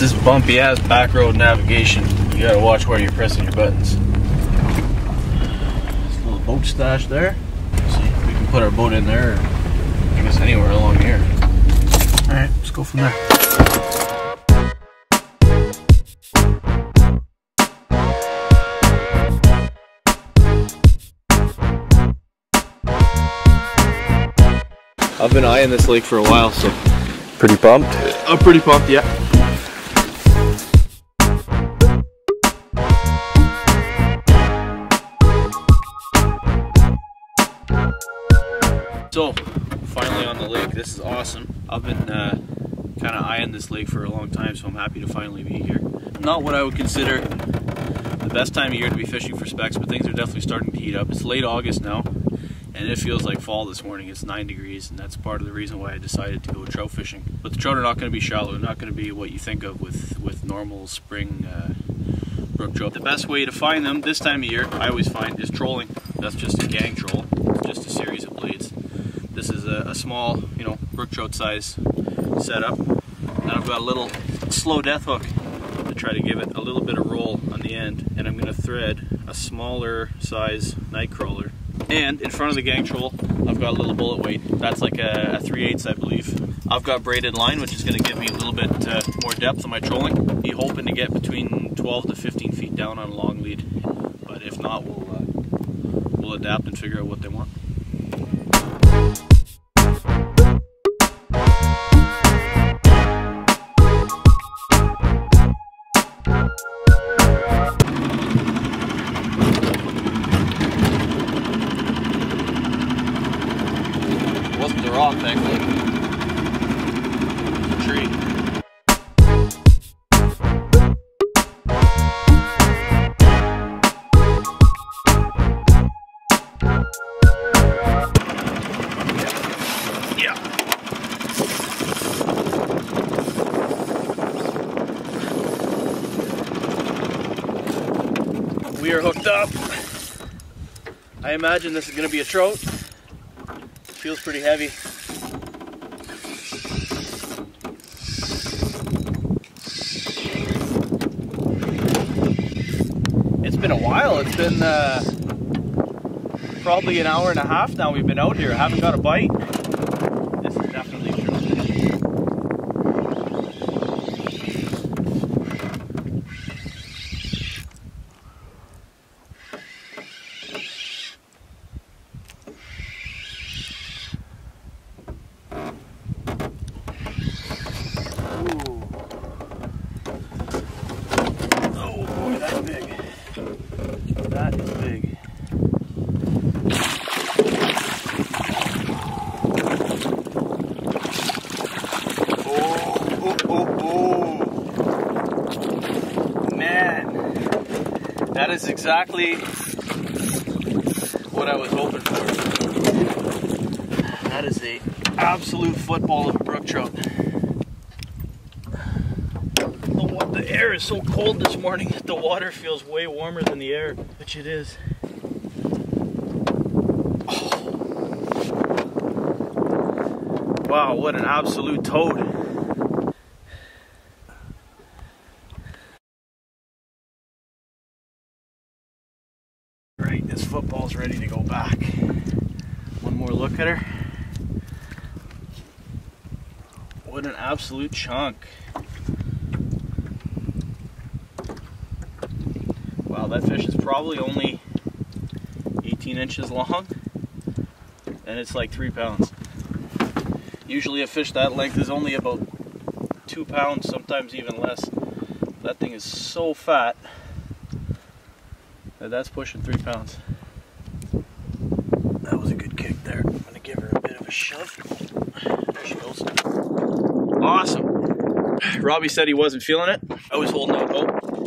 This is bumpy ass back road navigation. You gotta watch where you're pressing your buttons. This little boat stash there. See, we can put our boat in there. I guess anywhere along here. All right, let's go from there. I've been eyeing this lake for a while, so Pretty pumped. I'm pretty pumped, yeah. So, finally on the lake. This is awesome. I've been uh, kind of eyeing this lake for a long time, so I'm happy to finally be here. Not what I would consider the best time of year to be fishing for specks, but things are definitely starting to heat up. It's late August now, and it feels like fall this morning. It's 9 degrees, and that's part of the reason why I decided to go trout fishing. But the trout are not going to be shallow, not going to be what you think of with, with normal spring uh, brook trout. The best way to find them this time of year, I always find, is trolling. That's just a gang troll, just a series of blades. This is a, a small, you know, brook trout size setup. And I've got a little slow death hook to try to give it a little bit of roll on the end. And I'm going to thread a smaller size night crawler. And in front of the gang troll, I've got a little bullet weight. That's like a, a 3 8 I believe. I've got braided line, which is going to give me a little bit uh, more depth on my trolling. Be hoping to get between 12 to 15 feet down on a long lead. But if not, we'll, uh, we'll adapt and figure out what they want. The rock. We are hooked up. I imagine this is going to be a trout. Feels pretty heavy. It's been a while. It's been uh, probably an hour and a half now we've been out here. I haven't got a bite. This is definitely true. Oh big. That is big. Oh, oh, oh, oh. Man, that is exactly what I was hoping for. That is a absolute football of a brook trout. The, wa- the air is so cold this morning that the water feels way warmer than the air, which it is. Oh. Wow, what an absolute toad. Right, this football's ready to go back. One more look at her. What an absolute chunk. That fish is probably only 18 inches long and it's like three pounds. Usually a fish that length is only about two pounds, sometimes even less. That thing is so fat that that's pushing three pounds. That was a good kick there. I'm gonna give her a bit of a shove. There she goes. Awesome. Robbie said he wasn't feeling it. I was holding out hope.